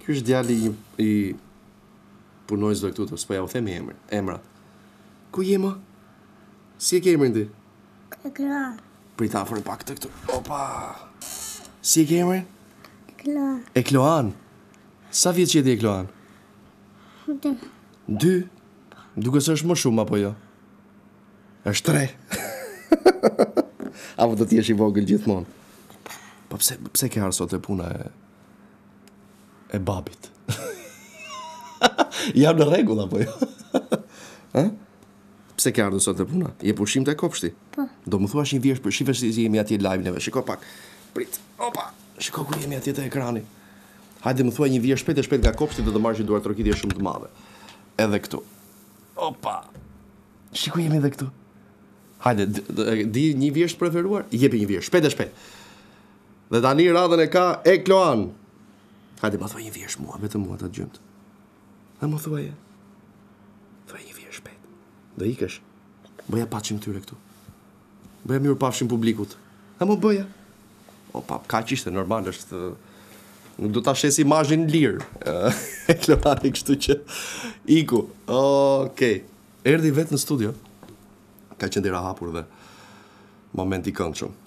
Ky është djali i, i punonjësve këtu, të s'po jua themi emri, emrat. Ku je më? Si e ke emrin ti? Kla. Prit afro pak të këtu. Opa. Si e ke emrin? Kla. Ekloan. Sa vjeç je ti Ekloan? Dy. Dy. Duket se është më shumë apo jo? Është tre. Apo do të jesh i vogël gjithmonë. Po pse pse ke ardhur sot te puna e e babit? Jam në rregull apo jo? Ë? Pse ke ardhur sot te puna? Je pushim te kopshti. Po. Do më thuash një vjershë, shife se jemi atje live neve. Shiko pak. Prit. Opa. Shiko ku jemi atje te ekrani. Hajde më thuaj një vjershë shpejt e shpejt nga kopshti do të marrësh një duartrokitje shumë të madhe. Edhe këtu. Opa. Shiko jemi edhe këtu. Hajde, di një vjershë të preferuar? Jepi një vjershë, shpejt e shpejt. Dhe tani radhën e ka Ekloan. Hajde, ma thuaj një vjershë mua, vetëm mua ta dëgjoj. Dhe ma thuaj e. Thuaj një vjershë shpejt. Dhe ikësh. Bëja pafshim këtyre këtu. Bëja mirupafshim publikut. E mo, bëja. Opa, kaq ishte normal është nuk do ta shesë imazhin lirë. Ekloani kështu që iku. Okej. Erdhi vetë në studio. Ka qenë dera hapur dhe moment i këndshëm.